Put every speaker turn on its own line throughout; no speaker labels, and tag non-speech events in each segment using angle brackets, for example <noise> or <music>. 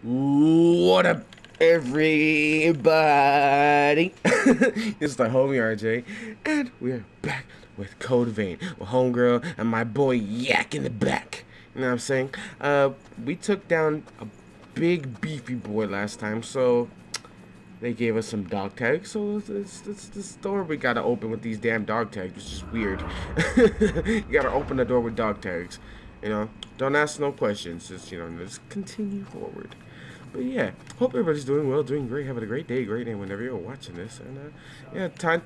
What up, everybody? <laughs> it's the homie RJay, and we're back with Code Vein, with Homegirl, and my boy Yak in the back. You know what I'm saying? Uh, we took down a big beefy boy last time, so they gave us some dog tags. So it's, it's, the store we gotta open with these damn dog tags, which is weird. <laughs> you gotta open the door with dog tags. You know, don't ask no questions. Just you know, just continue forward. But yeah, hope everybody's doing well, doing great, having a great day, great day whenever you're watching this. And uh, yeah, time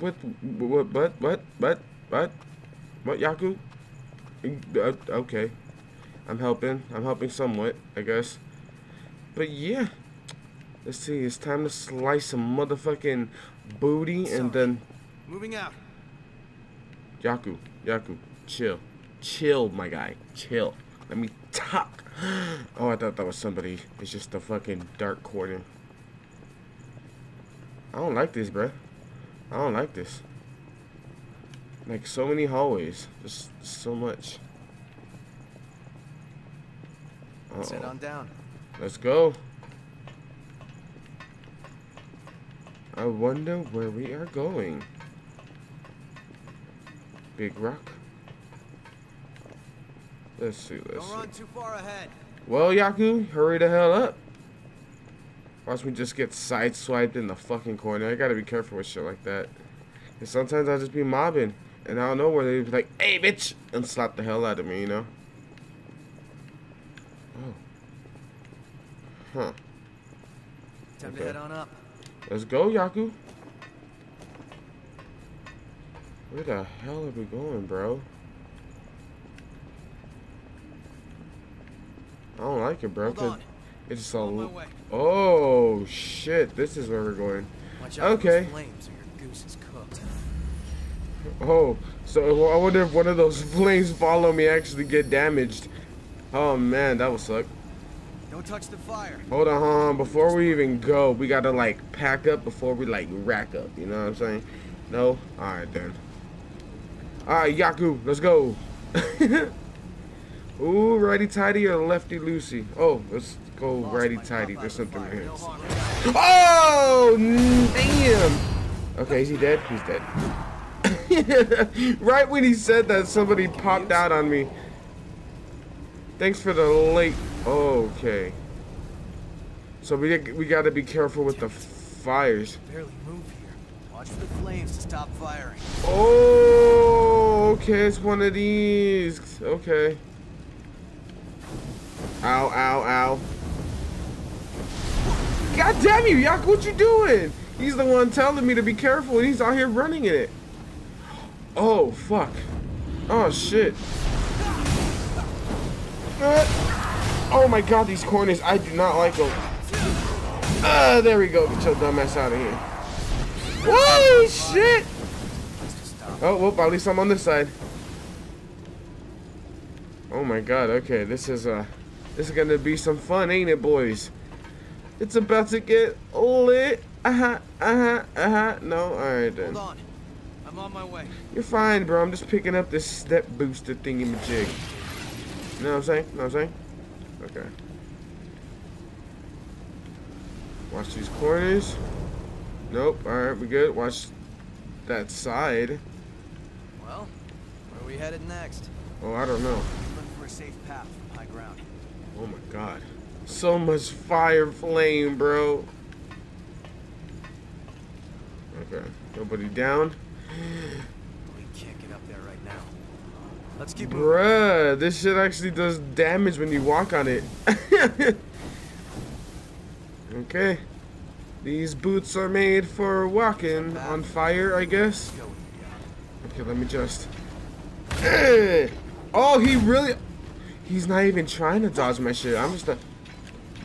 with what, what, what, what, what, what, Yaku? Uh, okay, I'm helping. I'm helping somewhat, I guess. But yeah, let's see. It's time to slice some motherfucking booty and then.
Moving out.
Yaku, Yaku, chill, chill, my guy, chill. Let me talk. <gasps> Oh, I thought that was somebody. It's just a fucking dark corner. I don't like this, bruh. I don't like this. Like, so many hallways. Just so much. Uh -oh.
Sit on down.
Let's go. I wonder where we are going. Big rock. Let's see, let's
Don't run
see.
too far ahead.
Well, Yaku, hurry the hell up. Watch me just get sideswiped in the fucking corner. I gotta be careful with shit like that. Cause sometimes I'll just be mobbing. And I don't know where they'd be like, hey, bitch! And slap the hell out of me, you know? Oh. Huh.
Time
Okay.
to head on up.
Let's go, Yaku. Where the hell are we going, bro? Don't like it, bro. 'cause. It's a.
On.
Oh shit! This is where we're going.
Watch out
Okay.
flames or your goose is cooked.
Oh, so I wonder if one of those <laughs> flames follow me actually get damaged. Oh man, that would suck.
Don't touch the fire.
Hold on, hold on. Before we even go, we gotta like pack up before we like rack up. You know what I'm saying? No? All right then. All right, Yaku, let's go. <laughs> Ooh, righty tighty or lefty loosey? Oh, let's go righty tighty. There's
out of the
something here. Oh, damn. Okay, is he dead? He's dead. <laughs> right when he said that, somebody popped out on me. Thanks for the late. Okay. So we we got to be careful with the fires.
Barely move here. Watch for the flames to stop firing.
Oh, okay, it's one of these. Okay. Ow, ow, ow. God damn you, Yak, what you doing? He's the one telling me to be careful, and he's out here running in it. Oh, fuck. Oh, shit. Uh, oh my god, these corners, I do not like them. Ah, there we go. Get your dumb ass out of here. Whoa, shit! Oh, whoop, at least I'm on this side. Oh my god, okay, this is, uh, this is gonna be some fun, ain't it, boys? It's about to get lit. Uh-huh, uh-huh, uh-huh. No, alright then.
Hold on. I'm on my way.
You're fine, bro. I'm just picking up this step booster thingy-majig. You know what I'm saying? You know what I'm saying? Okay. Watch these corners. Nope, alright, we good. Watch that side.
Well, where are we headed next?
Oh, I don't know.
Look for a safe path from high ground.
Oh my god. So much fire flame, bro. Okay. Nobody down.
We can't get up there right now. Let's keep moving.
This shit actually does damage when you walk on it. <laughs> okay. These boots are made for walking on fire, I guess.
Let's go with you,
Okay, let me just. <clears throat> Oh, he really. He's not even trying to dodge my shit. I'm just. A...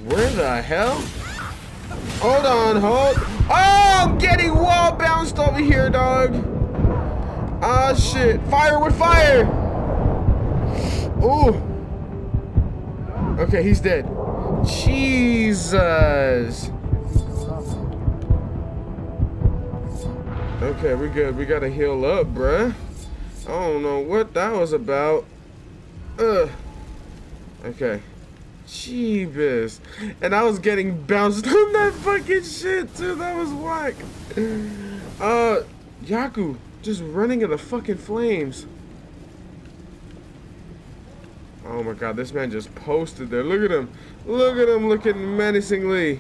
Where the hell? Hold on, hold. Oh, I'm getting wall bounced over here, dog. Ah, shit. Fire with fire. Ooh. Okay, he's dead. Jesus. Okay, we good. We gotta heal up, bruh. I don't know what that was about. Ugh. Okay. Jeebus. And I was getting bounced <laughs> on that fucking shit too. That was whack. Uh, Yaku just running in the fucking flames. Oh my god, this man just posted there. Look at him. Look at him looking menacingly.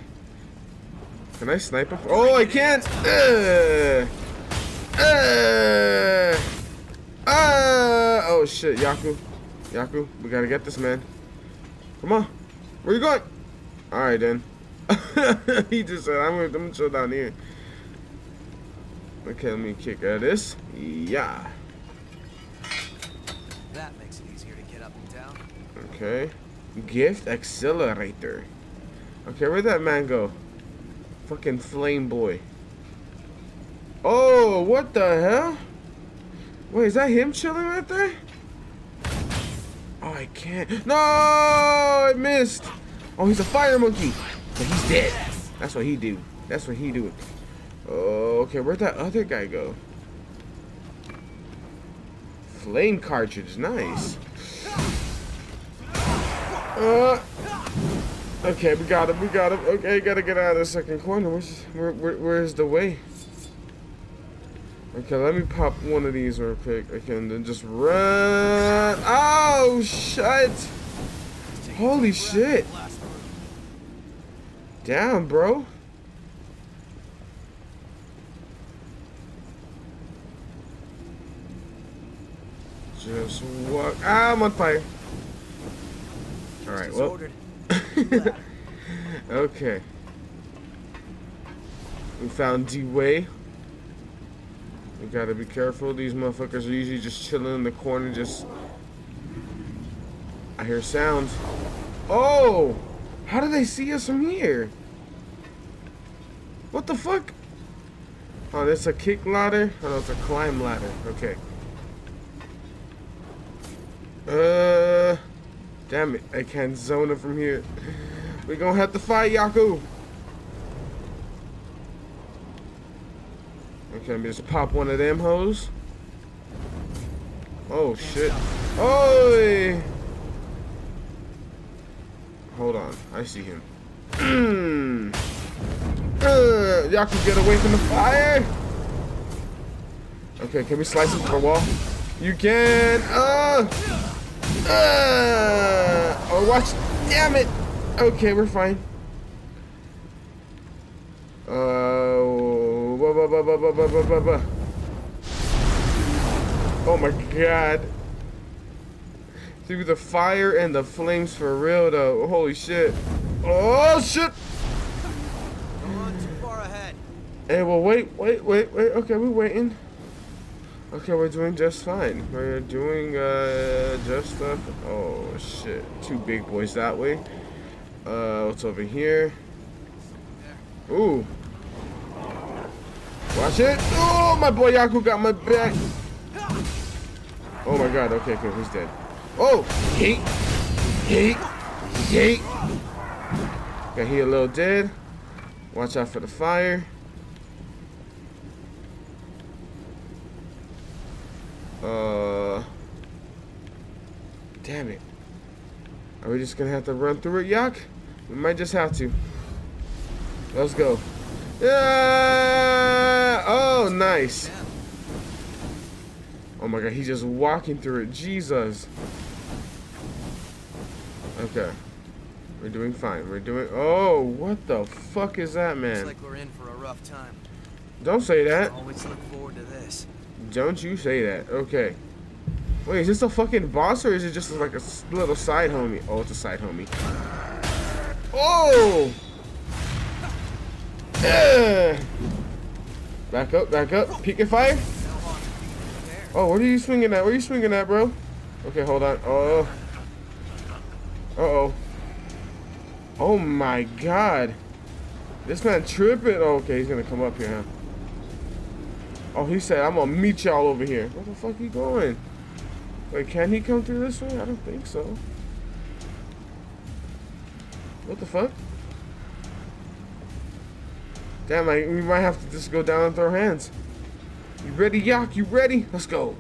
Can I snipe him? Oh, I can't. Uh, uh, uh, oh shit, Yaku. Yaku, we gotta get this man. Come on. Where you going? Alright then. <laughs> he just said, I'm gonna, I'm gonna chill down here. Okay, let me kick at this. Yeah.
That makes it easier to get up and down.
Okay. Gift accelerator. Okay, where'd that man go? Fucking flame boy. Oh, what the hell? Wait, is that him chilling right there? Oh, I can't. No, I missed. Oh, he's a fire monkey. But he's dead. That's what he do. That's what he do. Oh, okay, where'd that other guy go? Flame cartridge, nice. Uh, okay, we got him. We got him. Okay, gotta get out of the second corner. Where's where, where, where's the way? Okay, let me pop one of these real quick. Okay, and then just run. Oh shit! Holy shit! Damn, bro. Just walk. Ah, I'm on fire. All right.
Just
Well. <laughs> okay. We found D-Way. We gotta be careful. These motherfuckers are usually just chilling in the corner, just... I hear sounds. Oh! How do they see us from here? What the fuck? Oh, that's a kick ladder? Oh, no, it's a climb ladder. Okay. Uh... Damn it, I can't zone it from here. we gonna have to fight Yaku. Let me just pop one of them hoes. Oh shit. Oh! Hold on, I see him. <clears throat> Y'all can get away from the fire! Okay, can we slice him through the wall? You can! Uh! Uh, oh, watch. Damn it. Okay, we're fine. Oh my god. Through the fire and the flames for real though. Holy shit. Oh shit! Hey, well, wait, wait, wait, wait. Okay, we're waiting. Okay, we're doing just fine. We're doing uh, just the. Oh shit! Two big boys that way. Uh, what's over here? Ooh. Watch it. Oh, my boy Yaku got my back. Oh my god. Okay, okay, he's dead. Oh, yeet, yeet, yeet. Got he a little dead. Watch out for the fire. Uh, damn it. Are we just gonna have to run through it, Yak? We might just have to. Let's go. Yeah! Oh, nice. Oh my god, he's just walking through it. Jesus. Okay. We're doing fine. We're doing. Oh, what the fuck is that,
Looks
man?
like we're in for a rough time.
Don't say that.
Always look forward to this.
Don't you say that. Okay. Wait, is this a fucking boss or is it just like a little side homie? Oh, it's a side homie. Oh! <laughs> Back up, back up. Peek and fire. Oh, what are you swinging at? Where are you swinging at, bro? Okay, hold on. Oh. Uh-oh. Oh my god. This man tripping. Oh, okay, he's gonna come up here, huh? Oh, he said, I'm gonna meet y'all over here. Where the fuck he going? Wait, can he come through this way? I don't think so. What the fuck? Damn, I, we might have to just go down and throw hands. You ready, Yak? You ready? Let's go.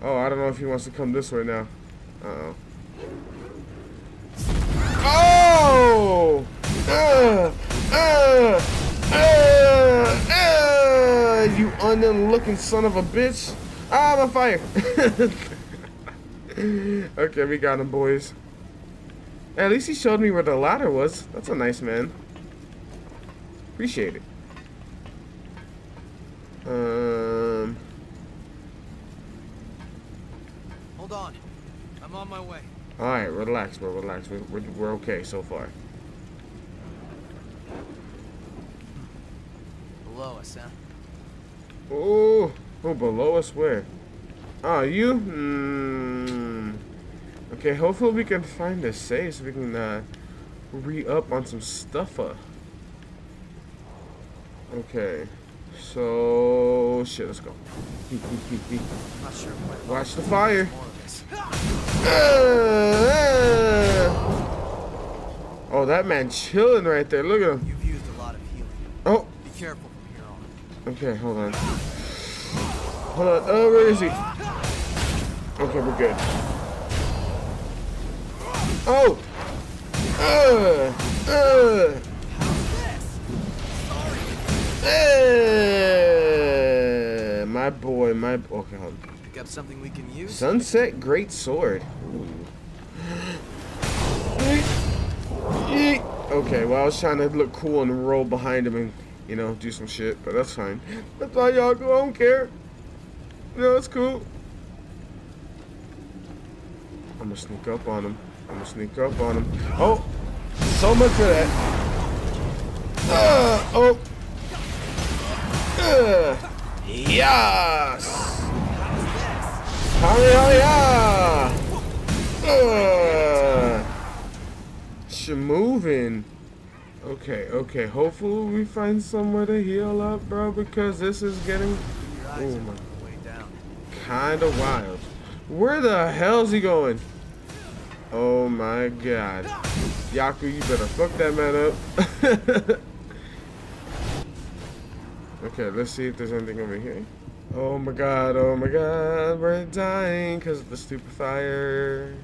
Oh, I don't know if he wants to come this way now. Uh-oh. Oh! Uh, uh, uh, you onion looking son of a bitch. Ah, I'm on fire. <laughs> okay, we got him, boys. At least he showed me where the ladder was. That's a nice man. Appreciate it. Um.
Hold on. I'm on my way.
All right, relax, bro. Relax. We're, we're, we're okay so far.
Below us, huh?
Oh, oh, below us where? Oh, you? Hmm. Okay, hopefully we can find a safe so we can uh, re-up on some stuff. Uh. Okay, so shit. Let's go.
Not sure what.
Watch the fire.
More of this.
Oh, that man chilling right there. Look at him.
You've used a lot of healing.
Oh,
Be careful from here on.
okay, hold on. Hold on. Oh, where is he? Okay, we're good. Oh! Uh! Uh! Uh! My boy, my okay. Hold on.
Pick up something we can use.
Sunset Great Sword. Okay, well I was trying to look cool and roll behind him and you know do some shit, but that's fine. That's how y'all go. I don't care. No, it's cool. I'm gonna sneak up on him. I'm gonna sneak up on him. Oh, so much for that. Uh, oh. Uh, yes. Hallelujah! Uh, moving. Okay, okay. Hopefully we find somewhere to heal up, bro, because this is getting Oh kind of wild. Where the hell's he going? Oh my god. Yaku, you better fuck that man up. <laughs> okay, let's see if there's anything over here. Oh my god, oh my god, we're dying because of the stupid fire.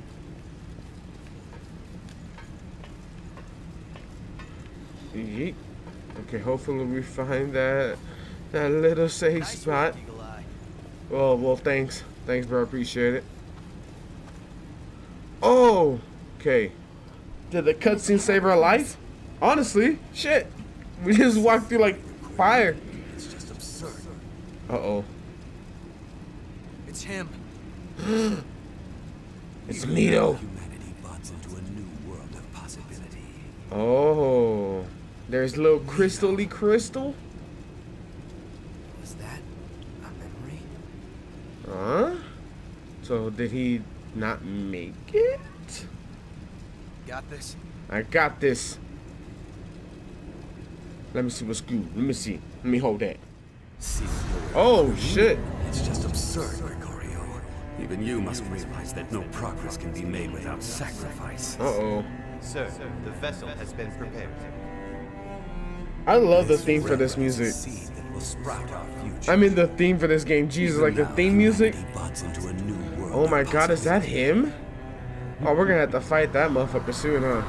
Yeet. Okay, hopefully we find that that little safe
Nice
spot. Well, well, thanks. Thanks, bro. Appreciate it. Oh, okay. Did the cutscene save our life? Honestly, shit. We just walked through like fire.
It's just absurd.
Uh oh.
It's him. <gasps>
It's Mido.
Humanity buds into a new world of possibility.
Oh, there's little crystally crystal.
Was that a memory?
Huh? So did he not make it?
Got this?
I got this. Let me see what's good. Let me see. Let me hold that.
See,
Oh shit.
it's just absurd, Gregorio. Even you must realize that no progress can be made without sacrifice.
Uh oh.
Sir, the vessel has been prepared.
I love the theme for this music.
Seed that will sprout our future.
I mean the theme for this game. Jesus, like the theme music.
Humanity buds into a new world
Oh my god, is that him? Oh, we're gonna have to fight that motherfucker soon, huh?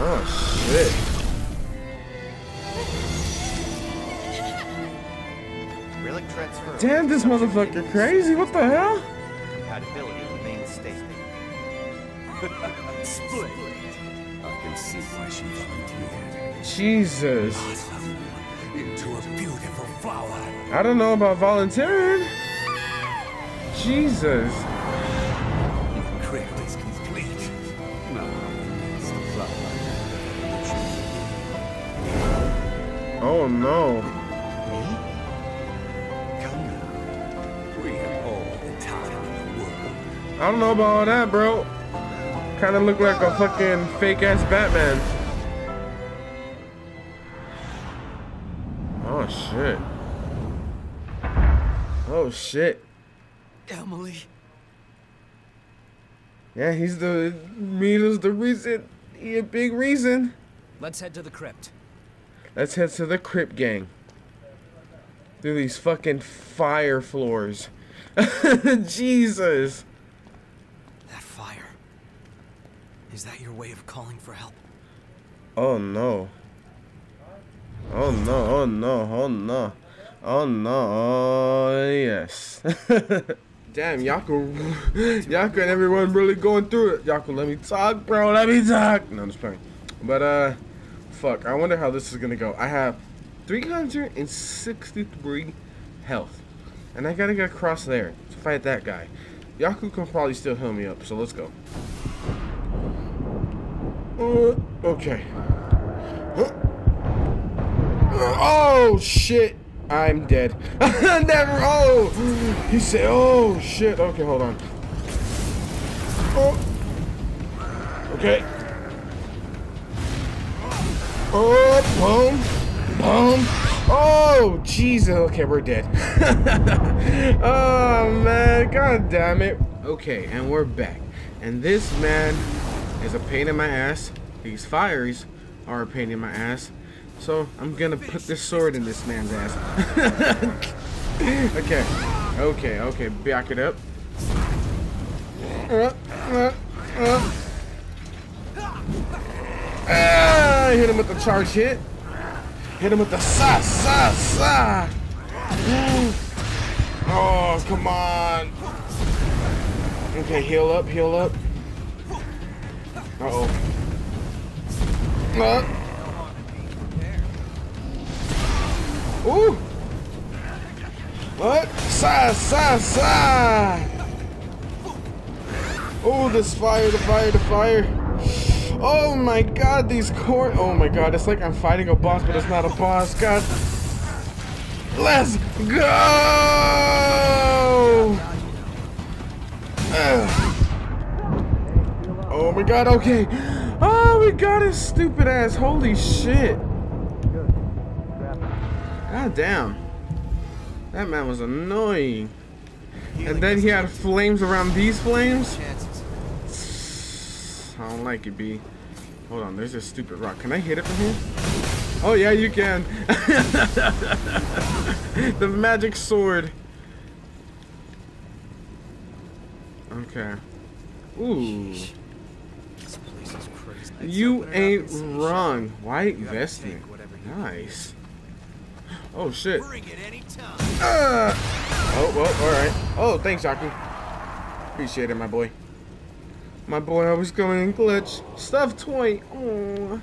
Oh shit. Damn, this motherfucker crazy. What the hell?
Compatibility remains stable.
Split. I can see why she volunteered.
Jesus.
Into a beautiful flower.
I don't know about volunteering. Jesus.
Crypt is complete. Now, it's the flower.
Oh no. Me?
Come now. We have all the time in the world.
I don't know about all that, bro. Kind of look like a fucking fake ass Batman. Oh shit. Oh shit.
Emily.
Yeah, he's the Mido's the reason. He a big reason.
Let's head to the crypt.
Let's head to the Crypt Gang. Through these fucking fire floors. <laughs> Jesus.
That fire. Is that your way of calling for help?
Oh no. Oh no, oh no, oh no. Oh no, oh yes. <laughs> Damn, Yaku, <laughs> Yaku and everyone really going through it. Yaku, let me talk, bro, let me talk. No, I'm just playing. But, uh, fuck, I wonder how this is gonna go. I have 363 health. And I gotta get across there to fight that guy. Yaku can probably still heal me up, so let's go. Uh, okay. Oh shit! I'm dead. <laughs> Never. Oh, he said. Oh shit. Okay, hold on. Oh. Okay. Oh, boom, boom. Oh, Jesus. Okay, we're dead. <laughs> oh man, god damn it. Okay, and we're back. And this man is a pain in my ass. These fires are a pain in my ass. So I'm gonna put this sword in this man's ass. <laughs> okay, okay, okay. Back it up. Uh, uh, uh. Ah, hit him with the charge hit. Hit him with the sa sa sa. <gasps> Oh, come on. Okay, heal up, heal up. Uh oh. Uh. Ooh! What? Sa, sa, sa! Oh, this fire, the fire, the fire. Oh my god, these core. Oh my god, it's like I'm fighting a boss, but it's not a boss. God. Let's go! Ugh. Oh my god, okay. Oh, we got his stupid ass. Holy shit. God damn. That man was annoying. And then he had flames around these flames? I don't like it, B. Hold on, there's a stupid rock. Can I hit it from here? Oh, yeah, you can. <laughs> the magic sword. Okay. Ooh.
This place is crazy.
You
Open it up
ain't wrong. White
You have to
vestment.
take whatever you
Nice. Oh, shit.
Bring it anytime.
Uh, oh, well, alright. Oh, thanks, Jaku. Appreciate it, my boy. My boy always going in clutch. Stuffed toy. Oh.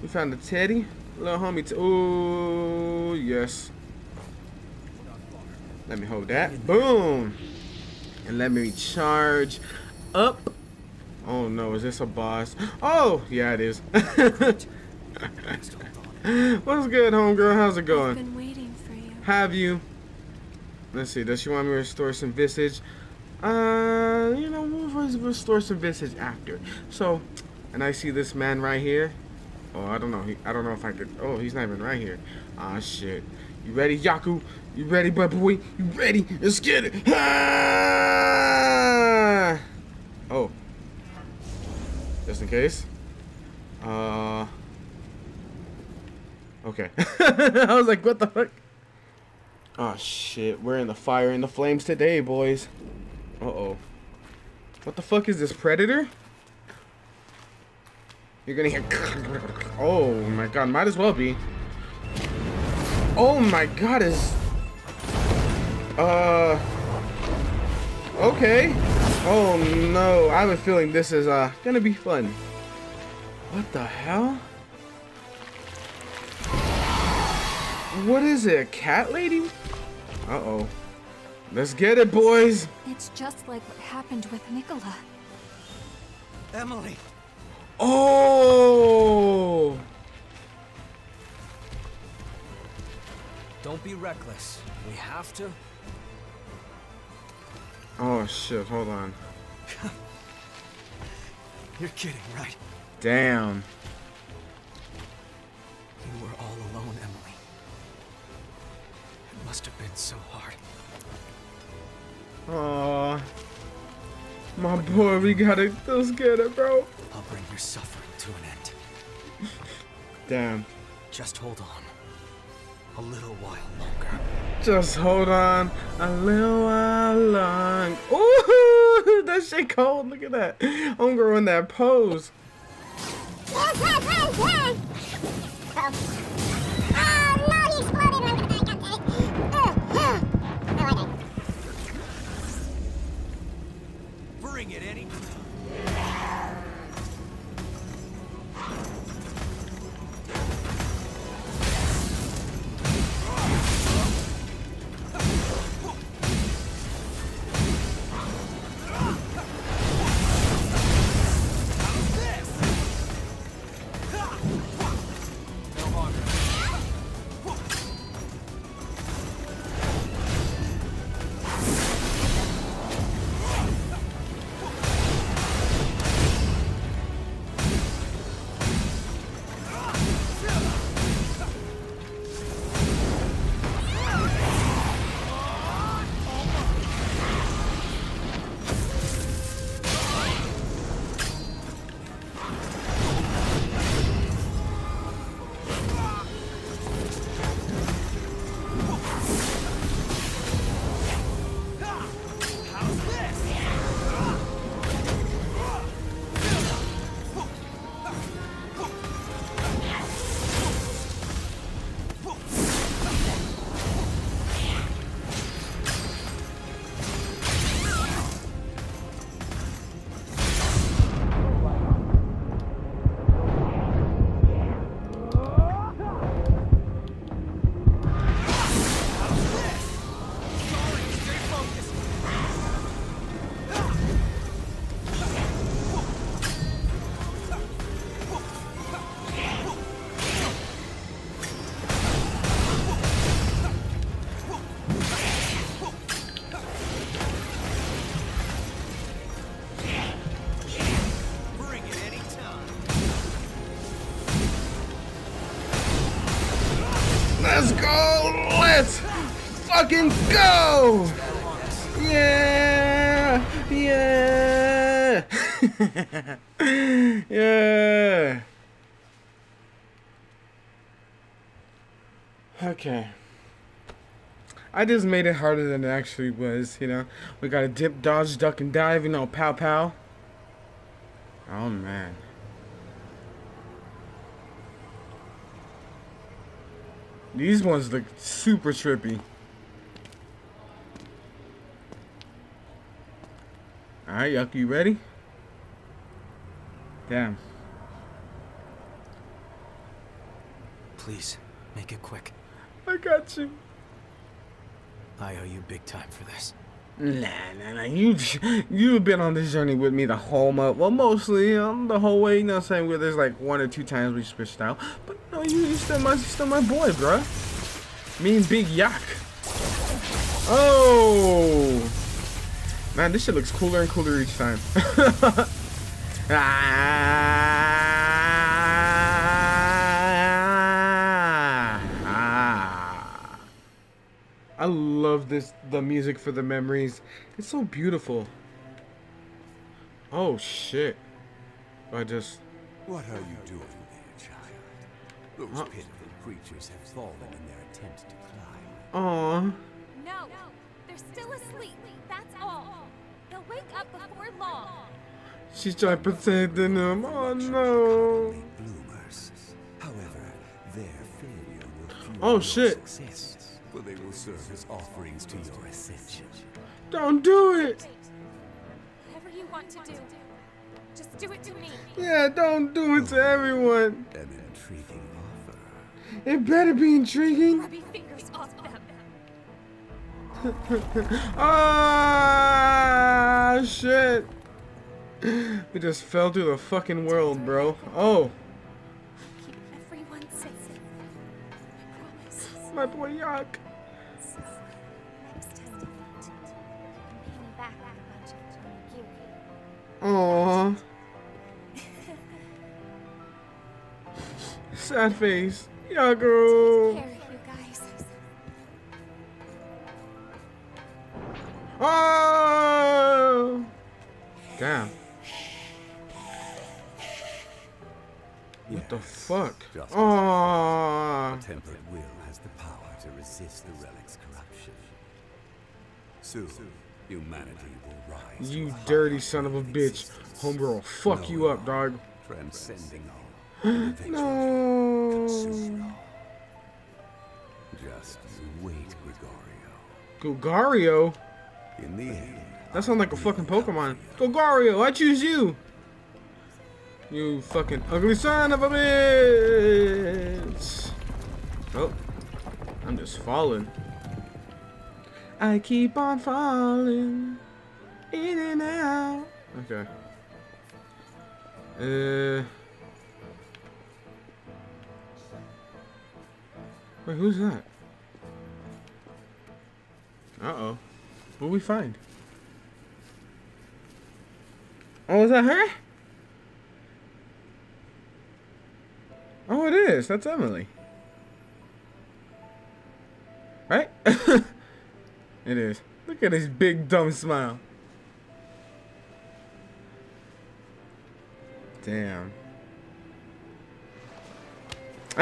We found a teddy. Little homie. Oh, yes. Let me hold that. Boom. And let me charge up. Oh, no. Is this a boss? Oh, yeah, it is. <laughs>
Just hold on.
What's good, homegirl? How's it
I've
going?
been waiting for you.
Have you? Let's see. Does she want me to restore some visage? Uh, you know, we'll restore some visage after. So, and I see this man right here. Oh, I don't know. He, I don't know if I could. Oh, he's not even right here. Ah, shit. You ready, Yaku? You ready, my boy? You ready? Let's get it. Ah! Oh. Just in case. Uh. Okay. <laughs> I was like, what the fuck? Oh shit, we're in the fire and the flames today, boys. Uh oh. What the fuck is this predator? You're gonna hear. <laughs> Oh my god, might as well be. Oh my god, is. Uh. Okay. Oh no, I have a feeling this is uh gonna be fun. What the hell? What is it, a cat lady? Uh-oh. Let's get it, boys.
It's just like what happened with Nicola.
Emily.
Oh!
Don't be reckless. We have to.
Oh, shit, hold on. <laughs>
You're kidding, right?
Damn.
Must have been so hard.
Aw. My boy, we gotta, let's get it, bro.
I'll bring your suffering to an end. <laughs>
Damn.
Just hold on. A little while longer.
Just hold on a little while long. Ooh, <laughs> that shit cold. Look at that. Homegirl in that pose.
Bring it, Eddie.
Fucking go! Yeah! Yeah! <laughs> yeah! Okay. I just made it harder than it actually was, you know? We gotta dip, dodge, duck, and dive, you know, pow pow. Oh man. These ones look super trippy. Alright, Yuck, you ready? Damn.
Please, make it quick.
I got you.
I owe you big time for this.
Nah, nah, nah. You, you've been on this journey with me the whole month. Well, mostly um, the whole way. You know what I'm saying? Where there's like one or two times we switched out. But no, you, you still my, you still my boy, bruh. Me and Big Yak. Oh! Man, this shit looks cooler and cooler each time. <laughs> ah. I love this the music for the memories. It's so beautiful. Oh shit. I just
What are you doing there, child? Those
Huh?
pitiful creatures have fallen in their attempt to climb.
Aw.
No, they're still asleep. That's all. They'll wake up before long.
She's trying to protecting them. Oh no.
However, their failure will
Oh, shit.
success, for they will serve as offerings to your ascension.
Don't do it.
Whatever you want to do, just do it to me.
Yeah, don't do it to everyone.
An intriguing offer.
It better be intriguing.
Fingers off. <laughs>
Ah, shit. We just fell through the fucking world, bro. Oh,
Keep everyone safe.
My boy Yak.
So, next testing field,
Oh! Damn. What the fuck? Aww.
Tempered will has the power to resist the relic's corruption. Soon, humanity will rise.
You dirty son of a bitch. Homegirl will fuck you up, dog.
Transcending all. and eventually consuming
No.
Just wait, Gregorio.
Gogario?
In the end,
That sounds like a fucking Pokemon. Gogario, I choose you. You fucking ugly son of a bitch. Oh, I'm just falling. I keep on falling in and out. Okay. Uh. Wait, who's that? Uh oh. What we find? Oh, is that her? Oh, it is. That's Emily. Right? <laughs> it is. Look at his big dumb smile. Damn. <laughs>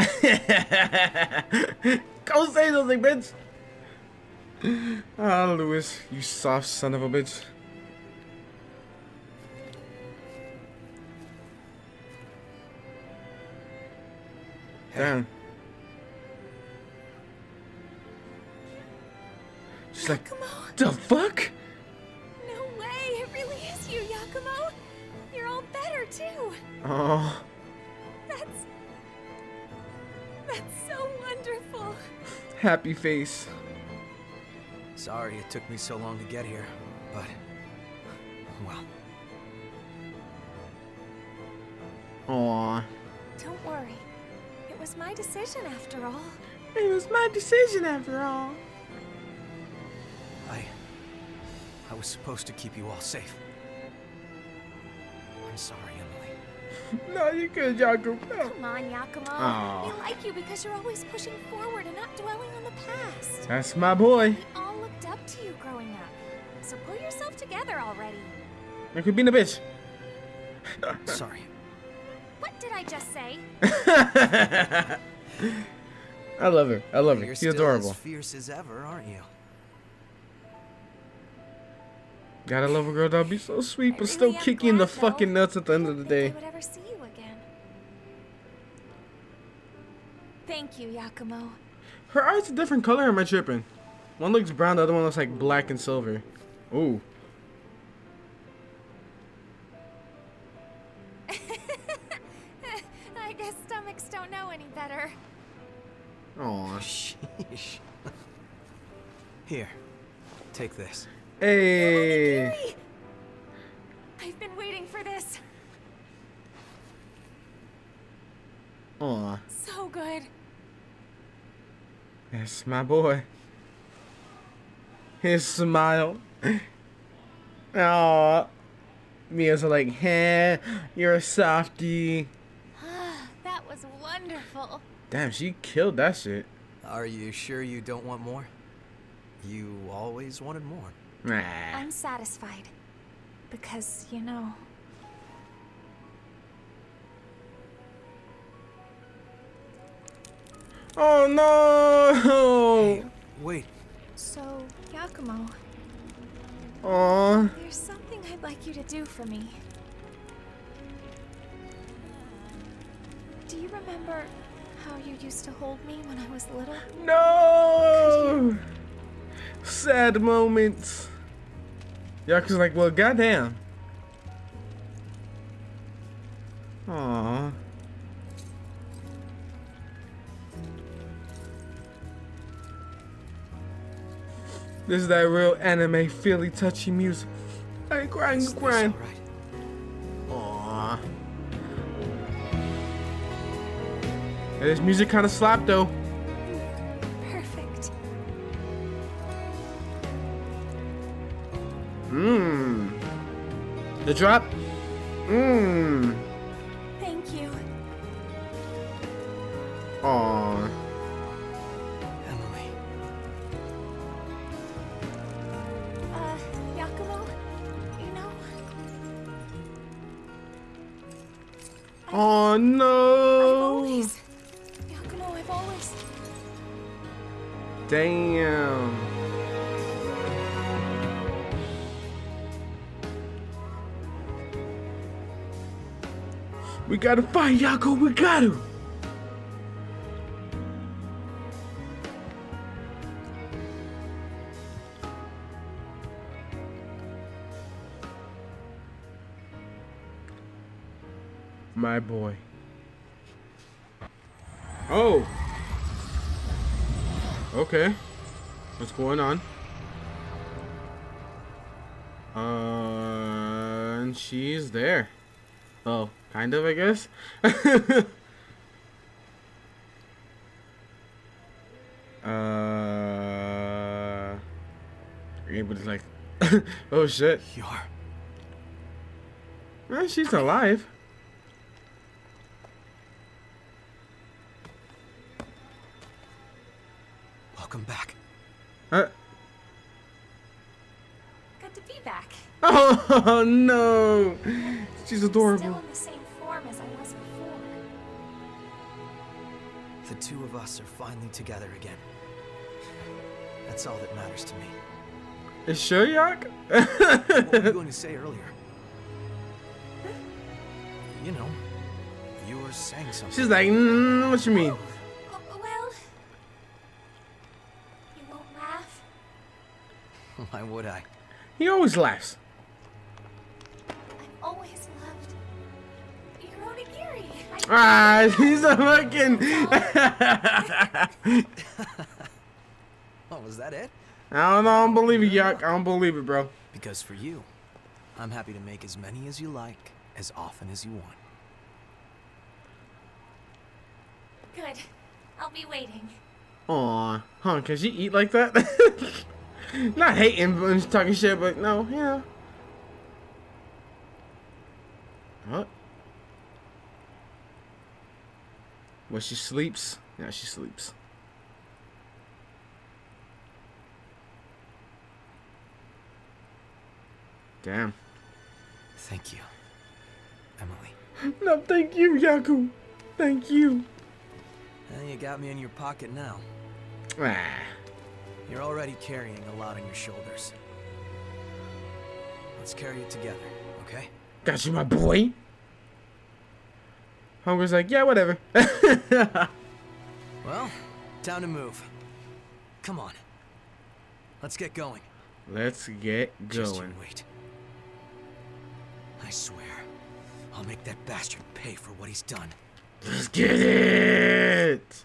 Go say something, bitch. Ah, Lewis, you soft son of a bitch. Damn. She's like,
Yakumo!
the fuck?
No way! It really is you, Yakumo! You're all better, too!
Oh,
That's... That's so wonderful!
happy face.
Sorry it took me so long to get here, but. Well,
Aw.
Don't worry. It was my decision after all.
It was my decision after all.
I. I was supposed to keep you all safe. I'm sorry, Emily. <laughs>
No, you good, Jacob. No.
Come on, Yakumo.
Aw.
We like you because you're always pushing forward and not dwelling on the past.
That's my boy.
We all looked up to you growing up. So pull yourself together already.
I could be in a bitch. <laughs>
Sorry.
What did I just say? <laughs>
I love her. I love her.
You're
She's
still
adorable.
as fierce as ever, aren't you?
Gotta love a girl that'll be so sweet, but still
really am
kick you in the
though.
fucking nuts at the end of the day.
I would ever see you again. Thank you, Yakumo.
Her eyes a different color. Am I tripping? One looks brown, the other one looks like black and silver. Ooh. <laughs>
I guess stomachs don't know any better.
Aw. <laughs>
Sheesh. Here, take this.
Hey.
Yuri! I've been waiting for this.
Aw.
So good.
That's my boy. His smile. Aw. Mia's like, hey, you're a softie. <sighs>
that was wonderful.
Damn, she killed that shit.
Are you sure you don't want more? You always wanted more.
Nah.
I'm satisfied. Because, you know,
Oh no!
Wait,
so, Yakumo,
Aw.
there's something I'd like you to do for me. Do you remember how you used to hold me when I was little?
No! Sad moments. Yaku's like, well, goddamn. Aw. This is that real anime feely touchy music. I ain't crying, you
this
crying.
all right?
Aw. Hey, This music kind of slapped though.
Perfect.
Mmm. The drop. Mmm.
Thank you.
Aw. Gotta fight Yako, we gotta! My boy. Oh! Okay. What's going on? Uh, and she's there. Oh, kind of, I guess. <laughs> uh, everybody's like, <laughs> oh shit.
You're.
Well, she's alive.
Welcome back.
Uh,
Good to be back. <laughs>
oh no, she's
Still
adorable.
Us are finally together again. That's all that matters to me.
Is sure, Yak?
What were you <laughs> going to say earlier? You know, you were saying something.
She's like, mm, what you mean?
Oh, oh, well. You won't laugh? <laughs>
Why would I?
He always laughs. Ah, <laughs> he's a fucking. <laughs>
Oh, was that it?
I don't know. I don't believe it, Yak. I don't believe it, bro.
Because for you, I'm happy to make as many as you like, as often as you want.
Good. I'll be waiting.
Aw, huh? Can she eat like that? <laughs> Not hating, but talking shit, but no, yeah. What? Well, she sleeps. Yeah, she sleeps. Damn.
Thank you, Emily. <gasps>
No, thank you, Yaku. Thank you.
And you got me in your pocket now.
Ah.
You're already carrying a lot on your shoulders. Let's carry it together, okay?
Got you, my boy. Hunger's like, yeah, whatever. <laughs>
Well, time to move. Come on. Let's get going.
Let's get going.
Just you wait. I swear, I'll make that bastard pay for what he's done.
Let's get it. <sighs>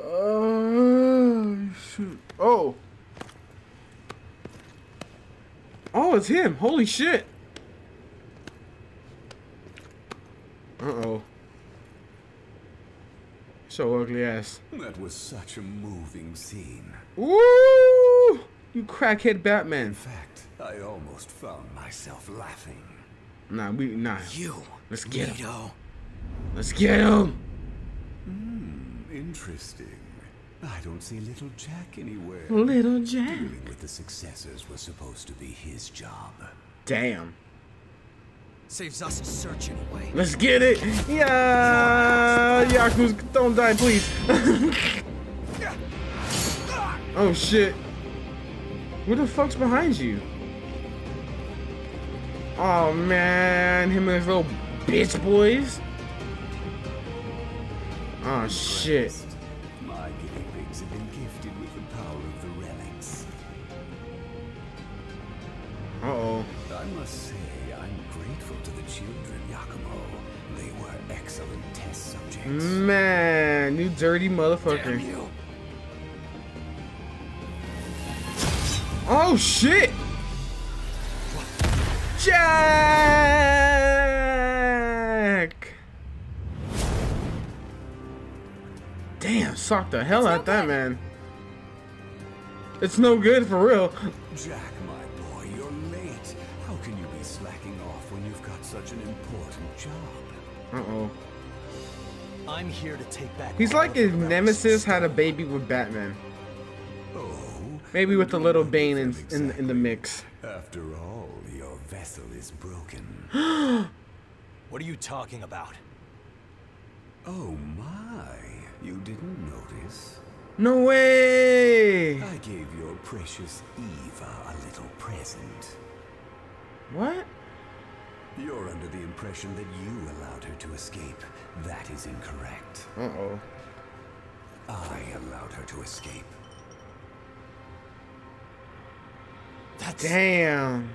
Oh, shoot. Oh. It's him. Holy shit. Uh-oh. So ugly ass.
That was such a moving scene.
Ooh! You crackhead Batman.
In fact, I almost found myself laughing.
Nah, we nah.
You,
Let's get him.
Nito.
Let's get him.
Hmm, Interesting. I don't see little Jack anywhere.
Little Jack.
Dealing with the successors was supposed to be his job.
Damn.
Saves us a search anyway.
Let's get it. Yeah. Yaku's don't die, please. <laughs> oh shit. Who the fuck's behind you? Oh man, him and his little bitch boys. Oh shit. Man, you dirty motherfucker.
You.
Oh shit! Jack! Damn, socked the hell out that man. It's no good for real.
Jack, my boy, you're late. How can you be slacking off when you've got such an important job?
Uh oh.
I'm here to take back.
He's like
of
if Nemesis had a baby with Batman.
Oh,
Maybe with a little Bane in, in, in the mix.
After all, your vessel is broken. <gasps>
What are you talking about?
oh my, you didn't notice?
No way!
I gave your precious Eva a little present.
What?
You're under the impression that you allowed her to escape. That is incorrect.
Uh-oh.
I allowed her to escape.
That's
Damn.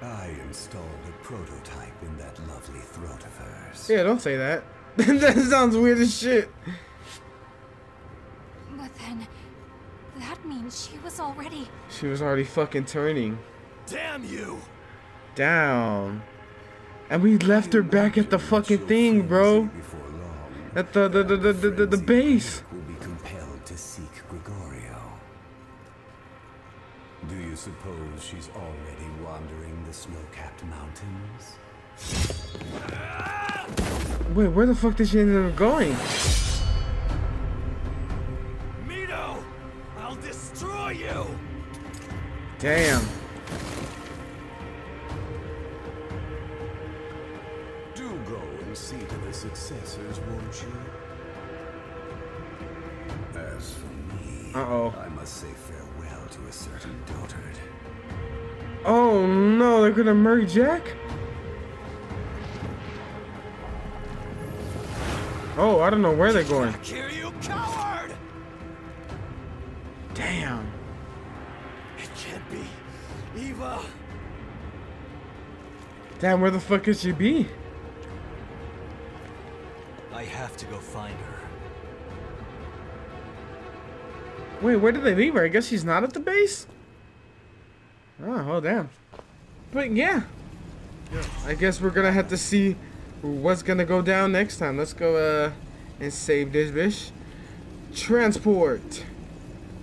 I installed a prototype in that lovely throat of hers.
Yeah, don't say that. <laughs> that sounds weird as shit.
But then, that means she was already.
She was already fucking turning
damn you!
down. And we left her back at the fucking thing, bro. At the the the the, the, the, the base.
will be compelled to seek Gregorio. Do you suppose she's already wandering the snow-capped mountains?
Wait, where the fuck did she end up going?
Mido! I'll destroy you!
Damn.
Successors, won't you? As for me,
Uh-oh.
I must say farewell to a certain dotard.
Oh no, they're gonna murder Jack? Oh, I don't know where they're going.
Here, you coward!
Damn.
It can't be. Eva!
Damn, where the fuck could she be?
I have to go find her.
Wait, where did they leave her? I guess she's not at the base? Oh, oh damn. But yeah. I guess we're gonna have to see what's gonna go down next time. Let's go uh and save this bitch. Transport.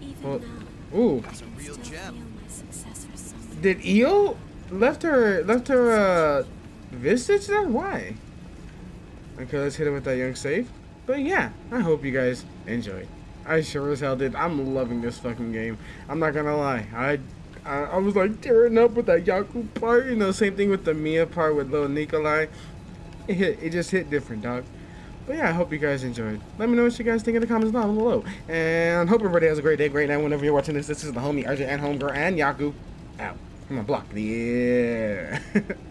Even
Well,
now,
Ooh.
I can
real gem.
feel my successor somewhere.
Did Io left her left her uh visage there? Why? Okay, let's hit it with that young save. But yeah, I hope you guys enjoyed. I sure as hell did. I'm loving this fucking game. I'm not gonna lie. I I, I was like tearing up with that Yaku part. You know, same thing with the Mia part with little Nikolai. It hit. It just hit different, dog. But yeah, I hope you guys enjoyed. Let me know what you guys think in the comments down below. And hope everybody has a great day, great night whenever you're watching this. This is the homie RJay and Homegirl and Yaku out. I'm gonna block. The yeah. <laughs>